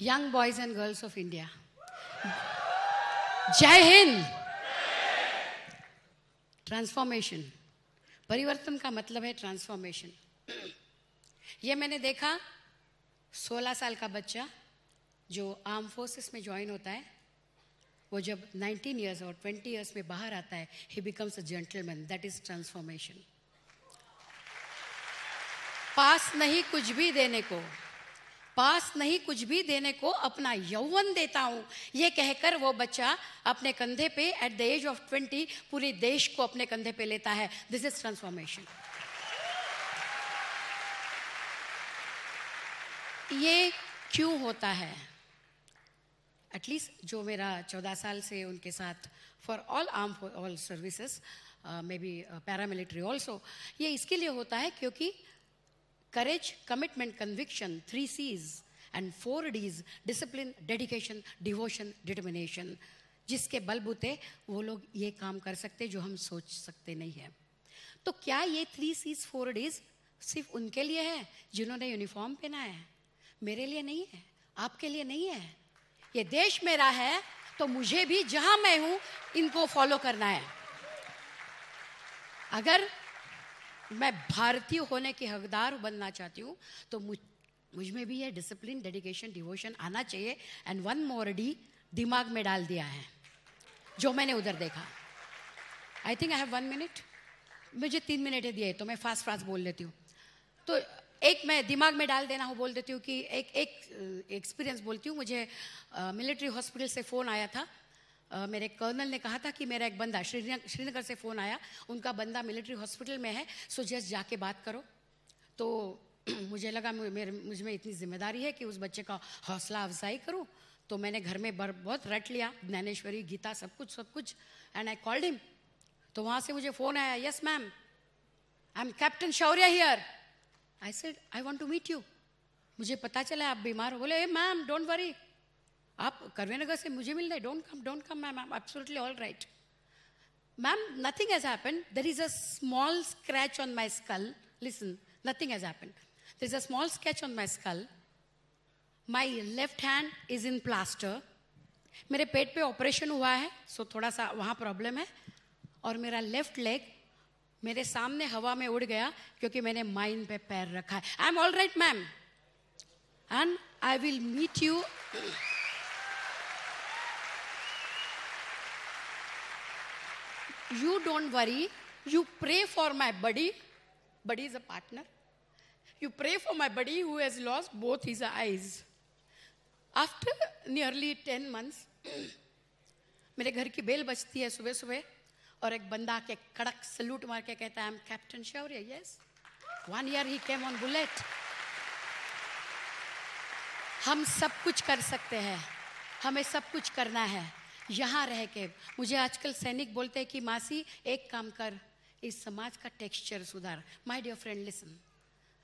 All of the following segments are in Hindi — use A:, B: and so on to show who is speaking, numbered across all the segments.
A: young boys and girls of India. जय हिंद ट्रांसफॉर्मेशन परिवर्तन का मतलब है ट्रांसफॉर्मेशन ये मैंने देखा 16 साल का बच्चा जो आर्म फोर्सेस में ज्वाइन होता है वो जब 19 इयर्स और 20 इयर्स में बाहर आता है he becomes a gentleman that is transformation पास नहीं कुछ भी देने को पास नहीं कुछ भी देने को अपना यौवन देता हूँ। ये कहकर वो बच्चा अपने कंधे पे at the age of twenty पूरे देश को अपने कंधे पे लेता है। दिस इज़ ट्रांसफॉर्मेशन ये क्यों होता है? एटलीस्ट जो मेरा चौदह साल से उनके साथ for all arm all services may be paramilitary also ये इसके लिए होता है क्योंकि courage, commitment, conviction, three C's, and four D's discipline, dedication, devotion, determination. जिसके बलबूते वो लोग ये काम कर सकते जो हम सोच सकते नहीं है। तो क्या ये थ्री सीज फोर डीज सिर्फ़ उनके लिए है जिन्होंने यूनिफॉर्म पहना है? मेरे लिए नहीं है आपके लिए नहीं है। ये देश मेरा है तो मुझे भी जहाँ मैं हूँ इनको फॉलो करना है। अगर मैं भारतीय होने के हकदार बनना चाहती हूँ तो मुझ मुझमें भी ये डिसिप्लिन डेडिकेशन डिवोशन आना चाहिए एंड वन मोर डी दिमाग में डाल दिया है, जो मैंने उधर देखा। I think I have one minute मुझे तीन मिनट दिए तो मैं फास्ट फास्ट बोल लेती हूँ। तो एक मैं दिमाग में डाल देना हूँ, बोल देती हूँ कि एक एक एक्सपीरियंस बोलती हूँ। मुझे मिलिट्री हॉस्पिटल से फ़ोन आया था। मेरे कर्नल ने कहा था कि मेरा एक बंदा श्रीनगर श्रीनगर से फ़ोन आया, उनका बंदा मिलिट्री हॉस्पिटल में है, सो जस्ट जाके बात करो। तो मुझे लगा मेरे, मुझमें इतनी ज़िम्मेदारी है कि उस बच्चे का हौसला अफजाई करूँ। तो मैंने घर में बर, बहुत रट लिया, ज्ञानेश्वरी, गीता, सब कुछ सब कुछ एंड आई कॉल्ड हिम तो वहाँ से मुझे फ़ोन आया yes ma'am I am captain Shaurya here I said I want to meet you मुझे पता चला आप बीमार हो, बोले मैम डोंट वरी आप करवेनगर से मुझे मिल रहे don't come don't come ma'am I absolutely all right ma'am nothing has happen there is a small scratch on my skull listen nothing has happen there is a small scratch on my skull my left hand is in plaster मेरे पेट पे ऑपरेशन हुआ है सो थोड़ा सा वहाँ प्रॉब्लम है. और मेरा लेफ़्ट लेग मेरे सामने हवा में उड़ गया क्योंकि मैंने माइन पे पैर रखा है. I am all right ma'am and I will meet you you don't worry you pray for my buddy buddy is a partner you pray for my buddy who has lost both his eyes after nearly ten months मेरे घर की बेल बजती है सुबह सुबह और एक बंदा के कड़क सल्यूट मार के कहता है am captain Shaurya yes one year he came on bullet हम सब कुछ कर सकते हैं। हमें सब कुछ करना है। यहाँ रह के। मुझे आजकल सैनिक बोलते हैं कि, मासी, एक काम कर, इस समाज का टेक्सचर सुधार। माय डियर फ्रेंड लिसन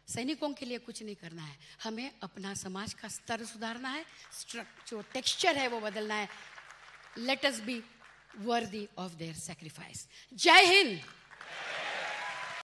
A: सैनिकों के लिए कुछ नहीं करना है। हमें अपना समाज का स्तर सुधारना है जो टेक्सचर है वो बदलना है। Let us be worthy of their sacrifice जय हिंद!